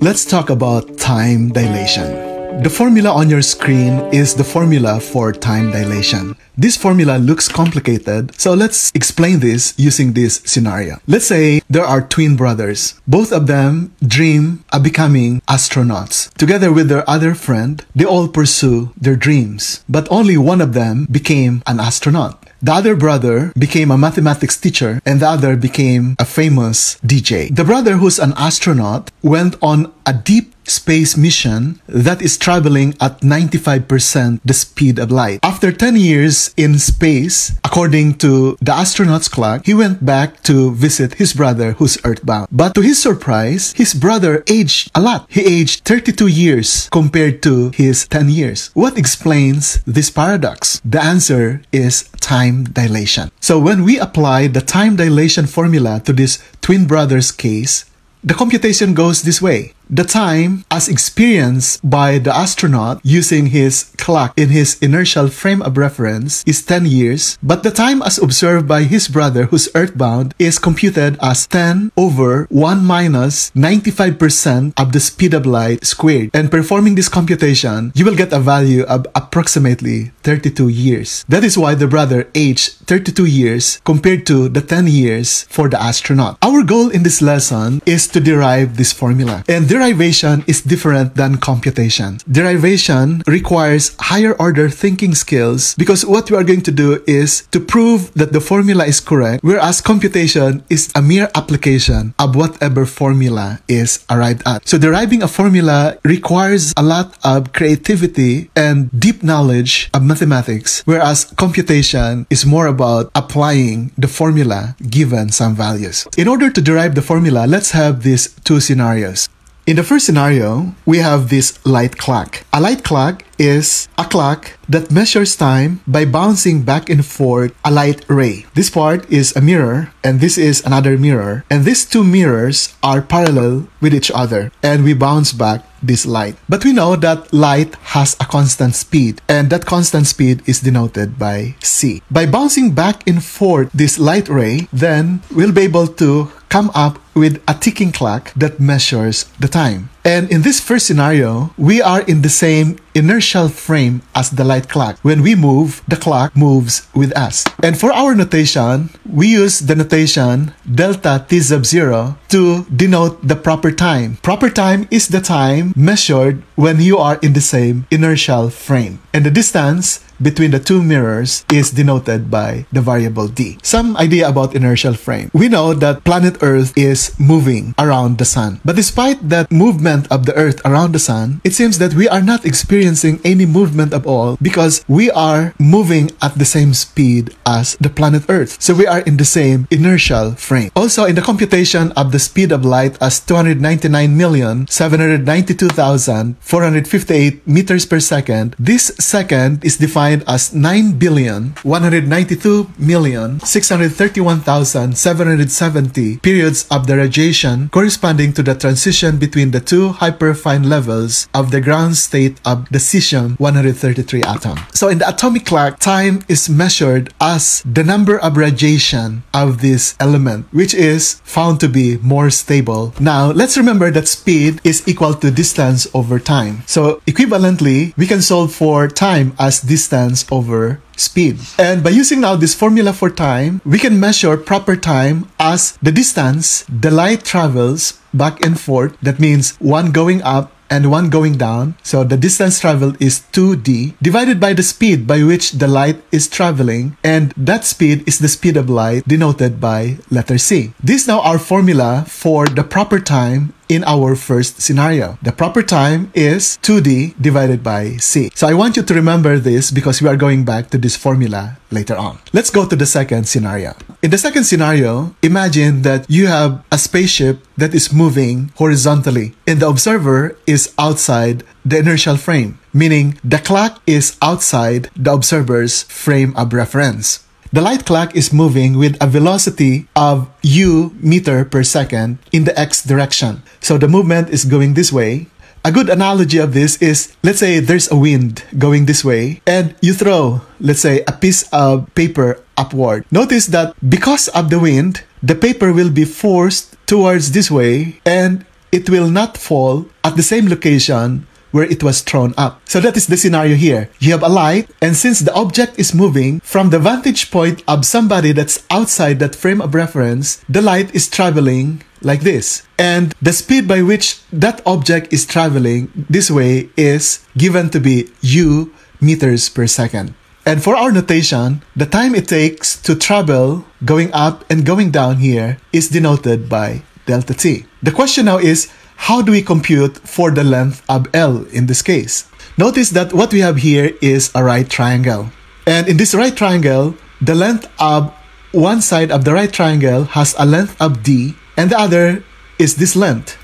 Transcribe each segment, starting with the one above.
Let's talk about time dilation. The formula on your screen is the formula for time dilation. This formula looks complicated, so let's explain this using this scenario. Let's say there are twin brothers. Both of them dream of becoming astronauts. Together with their other friend, they all pursue their dreams. But only one of them became an astronaut. The other brother became a mathematics teacher and the other became a famous DJ. The brother who's an astronaut went on a deep space mission that is traveling at 95% the speed of light. After 10 years in space, according to the astronaut's clock, he went back to visit his brother who's earthbound. But to his surprise, his brother aged a lot. He aged 32 years compared to his 10 years. What explains this paradox? The answer is time dilation. So when we apply the time dilation formula to this twin brothers case, the computation goes this way the time as experienced by the astronaut using his clock in his inertial frame of reference is 10 years, but the time as observed by his brother who's earthbound is computed as 10 over 1 minus 95% of the speed of light squared. And performing this computation, you will get a value of approximately 32 years. That is why the brother aged 32 years compared to the 10 years for the astronaut. Our goal in this lesson is to derive this formula. And derivation is different than computation. Derivation requires higher order thinking skills because what we are going to do is to prove that the formula is correct, whereas computation is a mere application of whatever formula is arrived at. So deriving a formula requires a lot of creativity and deep knowledge of mathematics, whereas computation is more about applying the formula given some values. In order to derive the formula, let's have these two scenarios. In the first scenario, we have this light clock. A light clock is a clock that measures time by bouncing back and forth a light ray. This part is a mirror and this is another mirror and these two mirrors are parallel with each other and we bounce back this light. But we know that light has a constant speed and that constant speed is denoted by c. By bouncing back and forth this light ray, then we'll be able to come up with a ticking clock that measures the time. And in this first scenario, we are in the same inertial frame as the light clock. When we move, the clock moves with us. And for our notation, we use the notation delta t sub 0 to denote the proper time. Proper time is the time measured when you are in the same inertial frame. And the distance between the two mirrors is denoted by the variable d. Some idea about inertial frame. We know that planet Earth is moving around the sun. But despite that movement of the Earth around the sun, it seems that we are not experiencing any movement at all because we are moving at the same speed as the planet Earth. So we are in the same inertial frame. Also, in the computation of the speed of light as 299,792,458 meters per second, this second is defined as 9,192,631,770 periods of the radiation corresponding to the transition between the two hyperfine levels of the ground state of the cesium-133 atom. So in the atomic clock, time is measured as the number of radiation of this element, which is found to be more stable. Now, let's remember that speed is equal to distance over time. So equivalently, we can solve for time as distance over speed. And by using now this formula for time, we can measure proper time as the distance the light travels back and forth. That means one going up and one going down. So the distance traveled is 2d divided by the speed by which the light is traveling and that speed is the speed of light denoted by letter c. This now our formula for the proper time in our first scenario. The proper time is 2d divided by c. So I want you to remember this because we are going back to this formula later on. Let's go to the second scenario. In the second scenario, imagine that you have a spaceship that is moving horizontally and the observer is outside the inertial frame, meaning the clock is outside the observer's frame of reference. The light clock is moving with a velocity of u meter per second in the x direction. So the movement is going this way. A good analogy of this is, let's say there's a wind going this way and you throw, let's say, a piece of paper upward. Notice that because of the wind, the paper will be forced towards this way and it will not fall at the same location where it was thrown up. So that is the scenario here. You have a light, and since the object is moving from the vantage point of somebody that's outside that frame of reference, the light is traveling like this. And the speed by which that object is traveling this way is given to be u meters per second. And for our notation, the time it takes to travel going up and going down here is denoted by delta t. The question now is, how do we compute for the length of L in this case? Notice that what we have here is a right triangle. And in this right triangle, the length of one side of the right triangle has a length of d and the other is this length.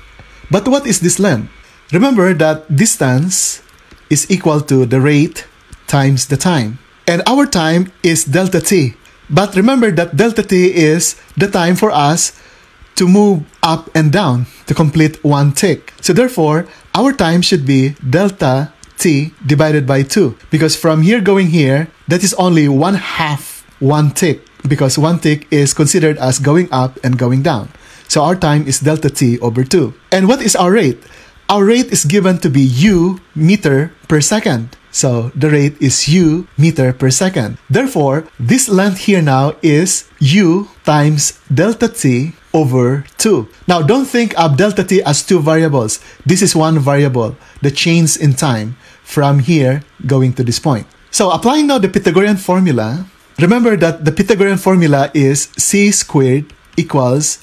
But what is this length? Remember that distance is equal to the rate times the time. And our time is delta t. But remember that delta t is the time for us to move up and down to complete one tick. So therefore, our time should be delta t divided by 2 because from here going here, that is only one half one tick because one tick is considered as going up and going down. So our time is delta t over 2. And what is our rate? Our rate is given to be u meter per second. So the rate is u meter per second. Therefore, this length here now is u times delta t over 2. Now, don't think of delta t as two variables. This is one variable, the change in time from here going to this point. So, applying now the Pythagorean formula, remember that the Pythagorean formula is c squared equals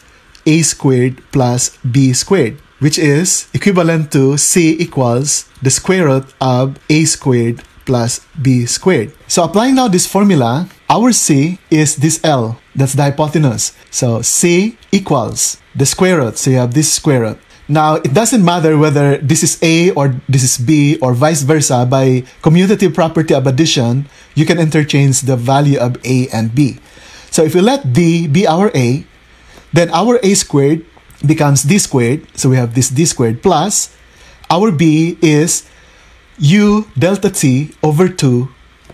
a squared plus b squared, which is equivalent to c equals the square root of a squared plus b squared. So applying now this formula, our c is this L, that's the hypotenuse. So c equals the square root, so you have this square root. Now, it doesn't matter whether this is A or this is B or vice versa. By commutative property of addition, you can interchange the value of A and B. So if we let D be our A, then our A squared becomes D squared. So we have this D squared plus our B is U delta T over 2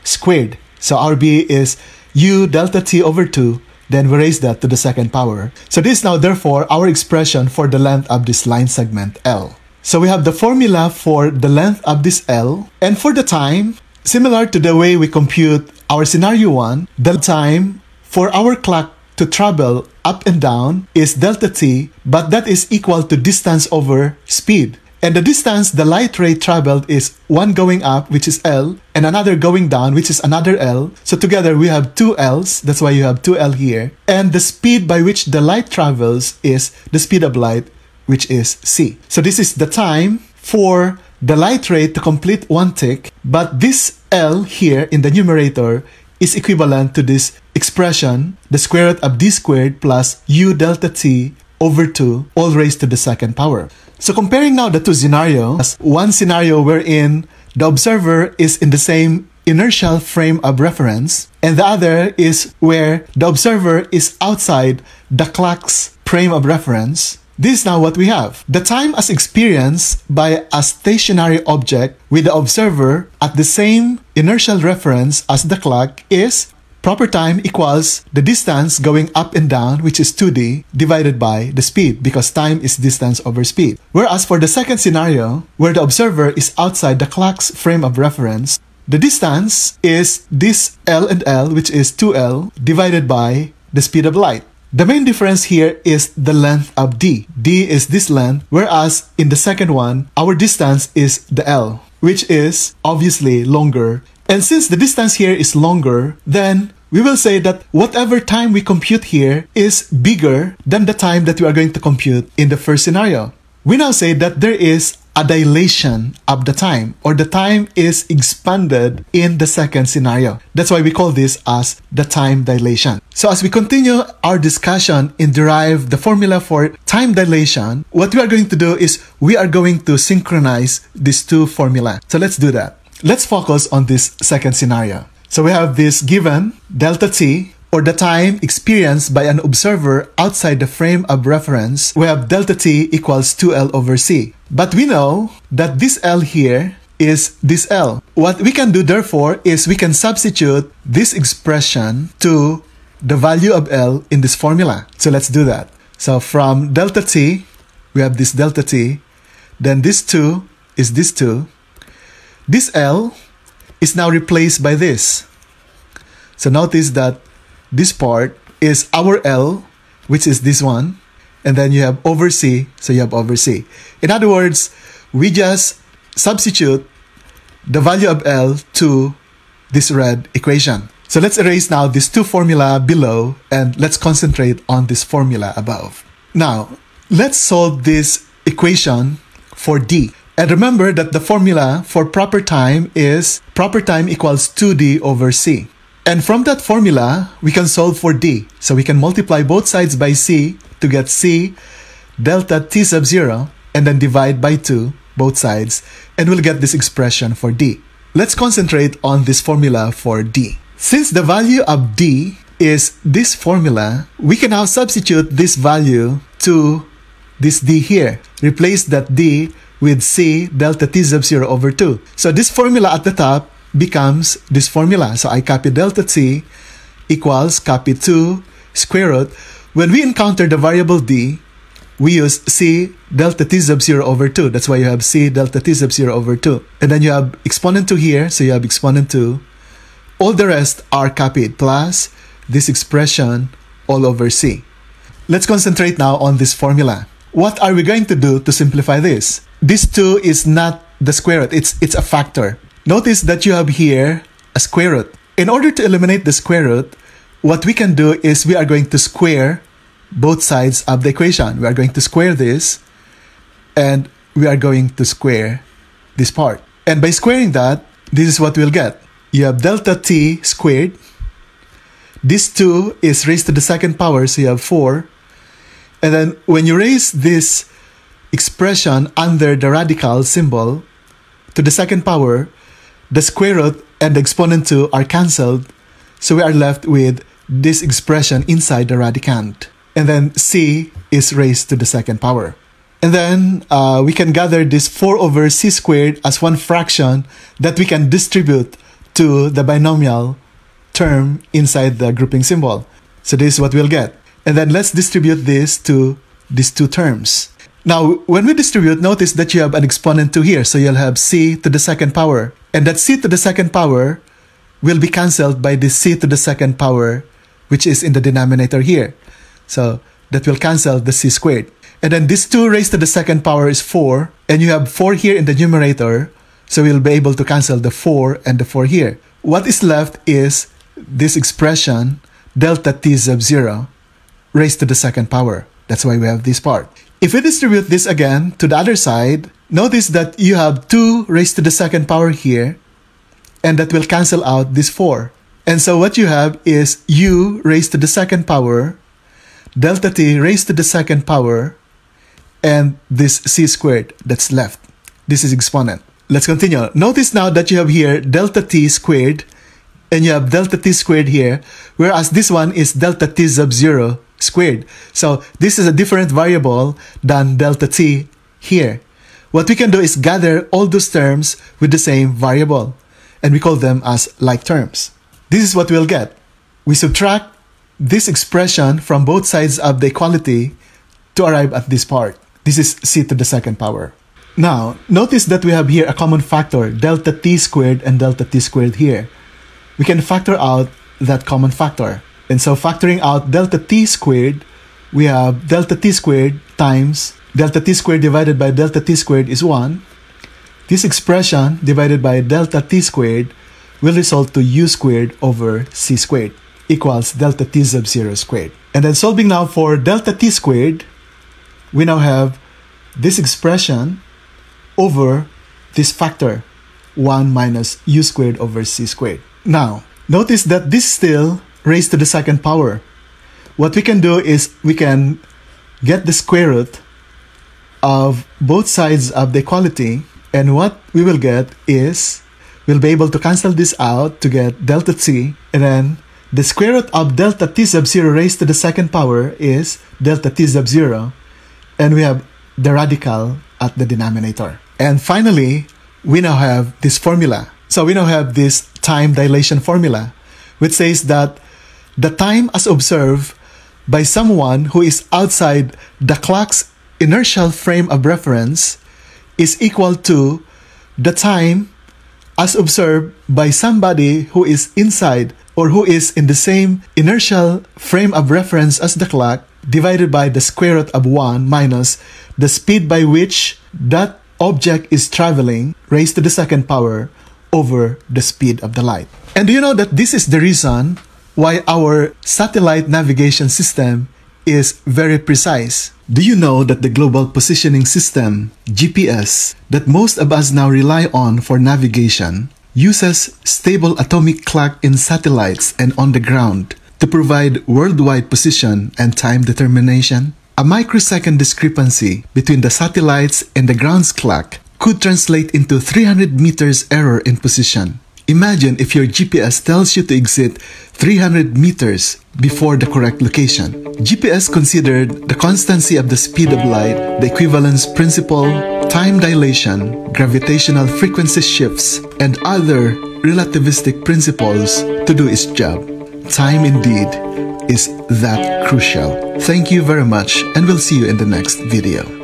squared. So our B is U delta T over 2 then we raise that to the second power. So this is now therefore our expression for the length of this line segment L. So we have the formula for the length of this L and for the time, similar to the way we compute our scenario 1, the time for our clock to travel up and down is delta t, but that is equal to distance over speed. And the distance the light ray traveled is one going up, which is L, and another going down, which is another L. So together we have two L's. That's why you have two L here. And the speed by which the light travels is the speed of light, which is C. So this is the time for the light ray to complete one tick, but this L here in the numerator is equivalent to this expression, the square root of d squared plus u delta t over 2, all raised to the second power. So comparing now the two scenarios, one scenario wherein the observer is in the same inertial frame of reference, and the other is where the observer is outside the clock's frame of reference. This is now what we have. The time as experienced by a stationary object with the observer at the same inertial reference as the clock is Proper time equals the distance going up and down, which is 2d, divided by the speed, because time is distance over speed. Whereas for the second scenario, where the observer is outside the clock's frame of reference, the distance is this L and L, which is 2L, divided by the speed of light. The main difference here is the length of d. d is this length, whereas in the second one, our distance is the L, which is obviously longer. And since the distance here is longer, then we will say that whatever time we compute here is bigger than the time that we are going to compute in the first scenario. We now say that there is a dilation of the time or the time is expanded in the second scenario. That's why we call this as the time dilation. So as we continue our discussion and derive the formula for time dilation, what we are going to do is we are going to synchronize these two formula. So let's do that. Let's focus on this second scenario. So we have this given delta t or the time experienced by an observer outside the frame of reference. We have delta t equals 2L over c. But we know that this L here is this L. What we can do therefore is we can substitute this expression to the value of L in this formula. So let's do that. So from delta t, we have this delta t, then this 2 is this 2. This L is now replaced by this. So notice that this part is our L, which is this one, and then you have over C, so you have over C. In other words, we just substitute the value of L to this red equation. So let's erase now these two formula below and let's concentrate on this formula above. Now, let's solve this equation for D. And remember that the formula for proper time is proper time equals 2D over C. And from that formula, we can solve for D. So we can multiply both sides by C to get C delta T sub 0 and then divide by 2 both sides and we'll get this expression for D. Let's concentrate on this formula for D. Since the value of D is this formula, we can now substitute this value to this D here. Replace that D with C delta T sub 0 over 2. So this formula at the top becomes this formula. So I copy delta T equals copy 2 square root. When we encounter the variable D, we use C delta T sub 0 over 2. That's why you have C delta T sub 0 over 2. And then you have exponent 2 here, so you have exponent 2. All the rest are copied, plus this expression all over C. Let's concentrate now on this formula. What are we going to do to simplify this? This 2 is not the square root, it's, it's a factor. Notice that you have here a square root. In order to eliminate the square root, what we can do is we are going to square both sides of the equation. We are going to square this and we are going to square this part. And by squaring that, this is what we'll get. You have delta t squared. This 2 is raised to the second power, so you have 4. And then when you raise this expression under the radical symbol to the second power, the square root and the exponent 2 are cancelled. So we are left with this expression inside the radicand. And then c is raised to the second power. And then uh, we can gather this 4 over c squared as one fraction that we can distribute to the binomial term inside the grouping symbol. So this is what we'll get. And then let's distribute this to these two terms. Now, when we distribute, notice that you have an exponent 2 here. So you'll have c to the second power. And that c to the second power will be cancelled by the c to the second power, which is in the denominator here. So that will cancel the c squared. And then this 2 raised to the second power is 4. And you have 4 here in the numerator. So we'll be able to cancel the 4 and the 4 here. What is left is this expression, delta t sub 0 raised to the second power. That's why we have this part. If we distribute this again to the other side, notice that you have 2 raised to the second power here, and that will cancel out this 4. And so what you have is u raised to the second power, delta t raised to the second power, and this c squared that's left. This is exponent. Let's continue. Notice now that you have here delta t squared, and you have delta t squared here, whereas this one is delta t sub 0 squared. So this is a different variable than delta t here. What we can do is gather all those terms with the same variable, and we call them as like terms. This is what we'll get. We subtract this expression from both sides of the equality to arrive at this part. This is c to the second power. Now, notice that we have here a common factor, delta t squared and delta t squared here. We can factor out that common factor. And so factoring out delta t squared, we have delta t squared times delta t squared divided by delta t squared is 1. This expression divided by delta t squared will result to u squared over c squared equals delta t sub 0 squared. And then solving now for delta t squared, we now have this expression over this factor 1 minus u squared over c squared. Now, notice that this still raised to the second power. What we can do is we can get the square root of both sides of the equality and what we will get is we'll be able to cancel this out to get delta t and then the square root of delta t sub 0 raised to the second power is delta t sub 0 and we have the radical at the denominator. And finally, we now have this formula. So we now have this time dilation formula which says that the time as observed by someone who is outside the clock's inertial frame of reference is equal to the time as observed by somebody who is inside or who is in the same inertial frame of reference as the clock divided by the square root of 1 minus the speed by which that object is traveling raised to the second power over the speed of the light. And do you know that this is the reason why our satellite navigation system is very precise? Do you know that the Global Positioning System, GPS, that most of us now rely on for navigation, uses stable atomic clock in satellites and on the ground to provide worldwide position and time determination? A microsecond discrepancy between the satellites and the ground's clock could translate into 300 meters error in position. Imagine if your GPS tells you to exit 300 meters before the correct location. GPS considered the constancy of the speed of light, the equivalence principle, time dilation, gravitational frequency shifts, and other relativistic principles to do its job. Time indeed is that crucial. Thank you very much and we'll see you in the next video.